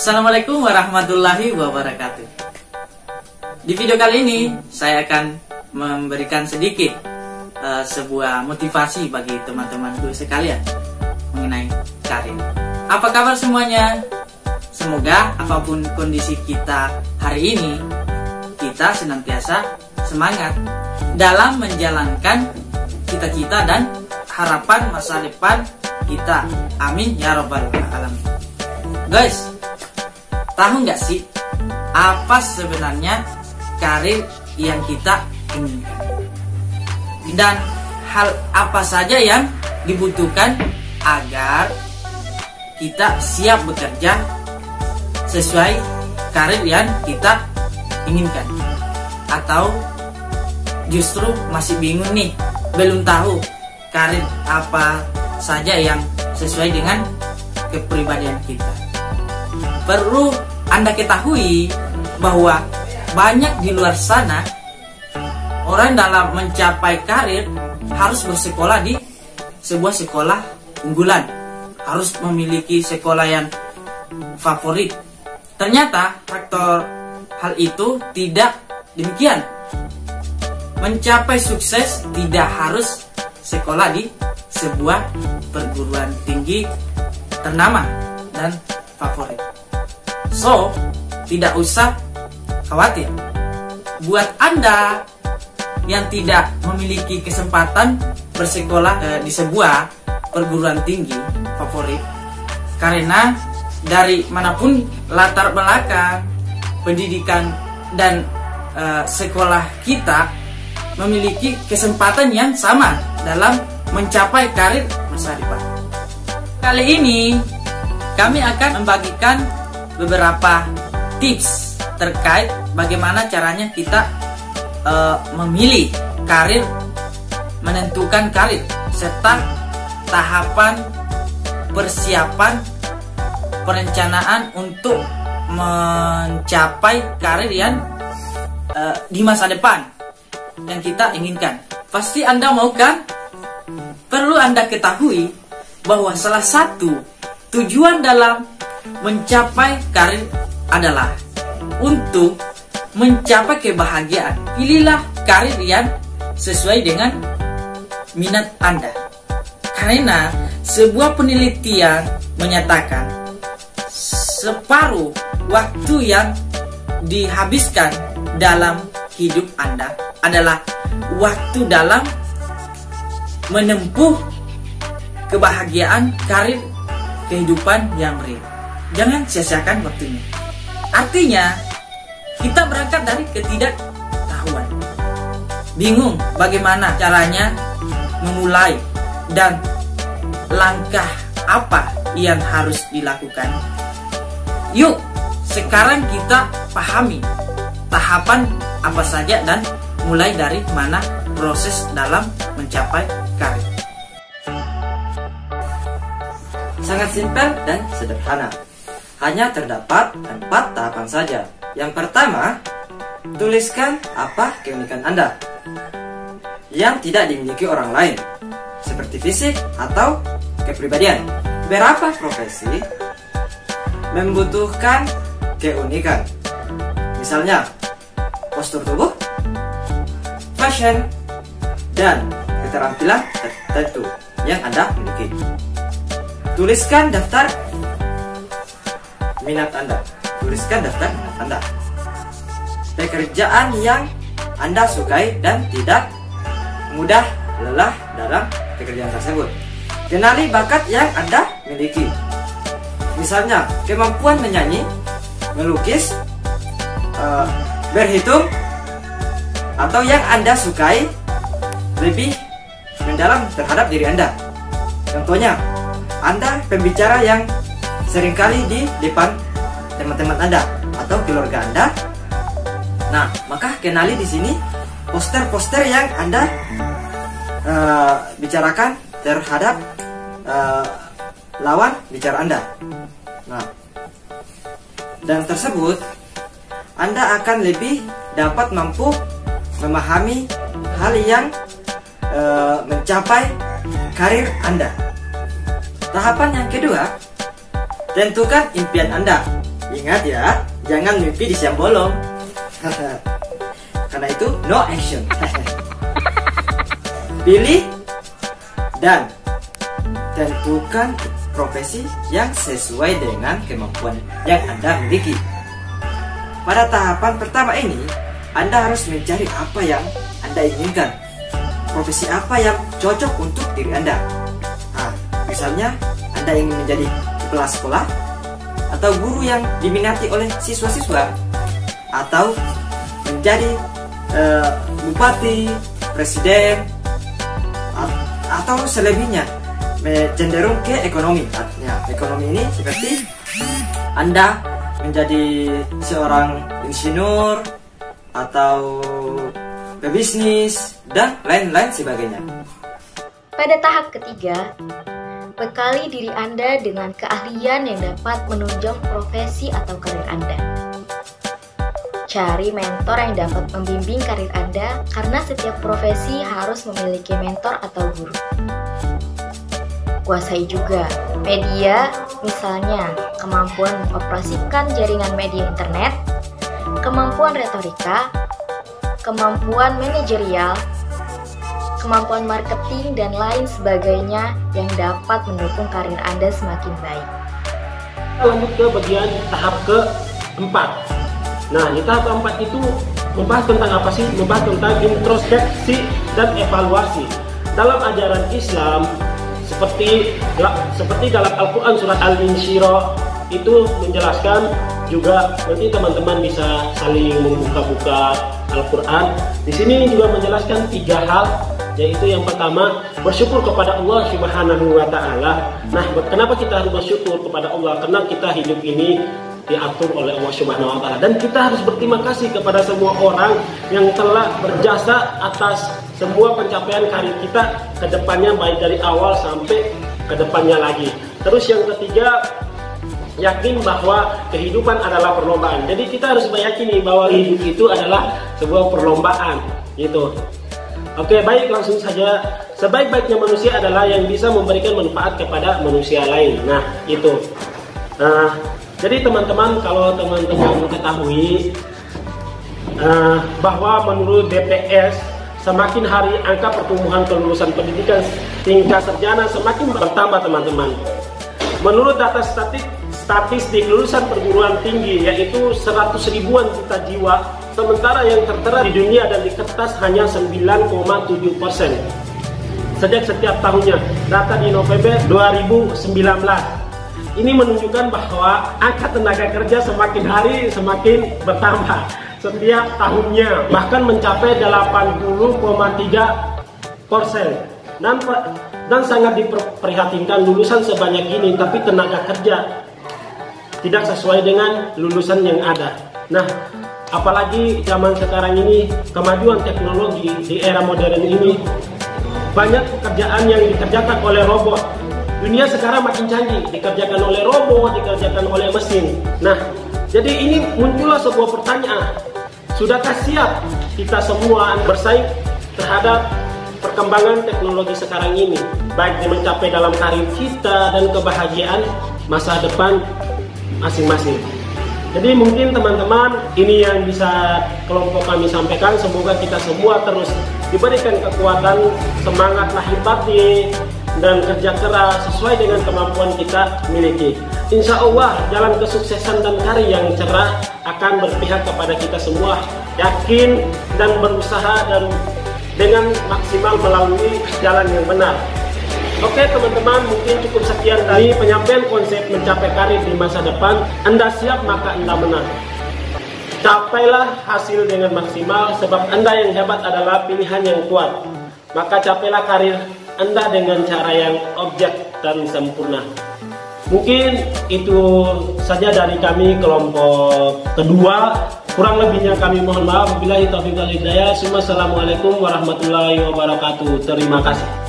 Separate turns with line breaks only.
Assalamualaikum warahmatullahi wabarakatuh. Di video kali ini saya akan memberikan sedikit uh, sebuah motivasi bagi teman-teman guru sekalian mengenai karir. Apa kabar semuanya? Semoga apa pun kondisi kita hari ini, kita senantiasa semangat dalam menjalankan cita-cita dan harapan masa depan kita. Amin ya robbal alamin. Guys, Tahu nggak sih apa sebenarnya karir yang kita inginkan? Dan hal apa saja yang dibutuhkan agar kita siap bekerja sesuai karir yang kita inginkan? Atau justru masih bingung nih, belum tahu karir apa saja yang sesuai dengan kepribadian kita? Perlu anda ketahui bahwa banyak di luar sana orang dalam mencapai karir harus bersekolah di sebuah sekolah unggulan, harus memiliki sekolah yang favorit. Ternyata faktor hal itu tidak demikian. Mencapai sukses tidak harus sekolah di sebuah perguruan tinggi ternama dan. So, tidak usah khawatir. Buat Anda yang tidak memiliki kesempatan bersekolah eh, di sebuah perguruan tinggi favorit, karena dari mana pun latar belakang pendidikan dan eh, sekolah kita memiliki kesempatan yang sama dalam mencapai karir masa depan. Kali ini kami akan membagikan beberapa tips terkait bagaimana caranya kita uh, memilih karir, menentukan karir, serta tahapan persiapan perencanaan untuk mencapai karir yang uh, di masa depan yang kita inginkan. Pasti Anda mau kan? Perlu Anda ketahui bahwa salah satu tujuan dalam mencapai karir adalah untuk mencapai kebahagiaan. Pilihlah karir yang sesuai dengan minat Anda. Karena sebuah penelitian menyatakan separuh waktu yang dihabiskan dalam hidup Anda adalah waktu dalam menempuh kebahagiaan karir kehidupan yang real. Jangan sia-siakan waktunya. Artinya, kita berangkat dari ketidaktahuan. Bingung bagaimana caranya memulai dan langkah apa yang harus dilakukan. Yuk, sekarang kita pahami tahapan apa saja dan mulai dari mana proses dalam mencapai karir.
Sangat simpel dan sederhana hanya terdapat empat tahapan saja. Yang pertama, tuliskan apa keunikan Anda yang tidak dimiliki orang lain, seperti fisik atau kepribadian. Berapa profesi membutuhkan keunikan? Misalnya, postur tubuh, fashion, dan keterampilan tertentu yang Anda miliki. Tuliskan daftar minat Anda. Tuliskan daftar minat Anda. Pekerjaan yang Anda sukai dan tidak mudah lelah dalam pekerjaan tersebut. Kenali bakat yang Anda miliki. Misalnya, kemampuan menyanyi, melukis, uh, berhitung, atau yang Anda sukai lebih mendalam terhadap diri Anda. Contohnya, Anda pembicara yang sering kali di depan teman-teman Anda atau keluarga Anda. Nah, maka kenali di sini poster-poster yang Anda uh, bicarakan terhadap uh, lawan bicara Anda. Nah, dan tersebut Anda akan lebih dapat mampu memahami hal yang uh, mencapai karir Anda. Tahapan yang kedua Tentukan impian Anda Ingat ya, jangan mimpi di siang bolong. Karena itu no action. Pilih dan tentukan profesi yang sesuai dengan kemampuan yang Anda miliki. Pada tahapan pertama ini, Anda harus mencari apa yang Anda inginkan. Profesi apa yang cocok untuk diri Anda. Nah, misalnya Anda ingin menjadi kepala sekolah atau guru yang diminati oleh siswa-siswa atau menjadi uh, bupati, presiden, atau selebihnya cenderung ke ekonomi. Artinya ekonomi ini seperti Anda menjadi seorang insinyur atau pebisnis dan lain-lain sebagainya.
Pada tahap ketiga, bekali diri Anda dengan keahlian yang dapat menunjang profesi atau karir Anda. Cari mentor yang dapat membimbing karir Anda karena setiap profesi harus memiliki mentor atau guru. Kuasai juga media, misalnya kemampuan mengoperasikan jaringan media internet, kemampuan retorika, kemampuan manajerial, kemampuan marketing, dan lain sebagainya yang dapat mendukung karir Anda semakin baik.
Lanjut ke bagian tahap keempat. Nah, di tahap keempat itu membahas tentang apa sih? Membahas tentang introspeksi dan evaluasi. Dalam ajaran Islam, seperti seperti dalam Al-Quran surat Al-Insyirah itu menjelaskan juga nanti teman-teman bisa saling membuka-buka Al-Quran. Di sini juga menjelaskan tiga hal yaitu yang pertama bersyukur kepada Allah Subhanahu wa taala. Nah, kenapa kita harus bersyukur kepada Allah? Karena kita hidup ini diatur oleh Allah Subhanahu wa taala dan kita harus berterima kasih kepada semua orang yang telah berjasa atas semua pencapaian karir kita ke depannya baik dari awal sampai ke depannya lagi. Terus yang ketiga yakin bahwa kehidupan adalah perlombaan. Jadi kita harus meyakini bahwa hidup itu adalah sebuah perlombaan gitu. Oke, baik langsung saja. Sebaik-baiknya manusia adalah yang bisa memberikan manfaat kepada manusia lain. Nah, itu. Nah, jadi teman-teman kalau teman-teman ketahui uh, bahwa menurut BPS semakin hari angka pertumbuhan kelulusan pendidikan tingkat sarjana semakin bertambah teman-teman. Menurut data statistik statistik lulusan perguruan tinggi yaitu 100 ribuan juta jiwa sementara yang tertera di dunia dan di kertas hanya 9,7 persen. Sejak setiap tahunnya data di November 2019 ini menunjukkan bahwa angka tenaga kerja semakin hari semakin bertambah setiap tahunnya bahkan mencapai 80,3 persen. Dan dan sangat diperhatinkan lulusan sebanyak ini tapi tenaga kerja tidak sesuai dengan lulusan yang ada. Nah, apalagi zaman sekarang ini kemajuan teknologi di era modern ini banyak pekerjaan yang dikerjakan oleh robot. Dunia sekarang makin canggih, dikerjakan oleh robot, dikerjakan oleh mesin. Nah, jadi ini muncullah sebuah pertanyaan. Sudahkah siap kita semua bersaing terhadap perkembangan teknologi sekarang ini? Baik mencapai dalam karir kita dan kebahagiaan masa depan masing-masing. Jadi mungkin teman-teman ini yang bisa kelompok kami sampaikan. Semoga kita semua terus diberikan kekuatan, semangat lahir batin, dan kerja keras sesuai dengan kemampuan kita miliki. Insya Allah jalan kesuksesan dan karir yang cerah akan berpihak kepada kita semua. Yakin dan berusaha dan dengan maksimal melalui jalan yang benar. Oke teman-teman, mungkin cukup sekian dari penyampaian konsep mencapai karir di masa depan. Anda siap maka Anda menang. Capailah hasil dengan maksimal sebab Anda yang hebat adalah pilihan yang kuat. Maka capailah karir Anda dengan cara yang objek dan sempurna. Mungkin itu saja dari kami kelompok kedua. Kurang lebihnya kami mohon maaf. Bila taufiq hidayah. Assalamualaikum warahmatullahi wabarakatuh. Terima kasih.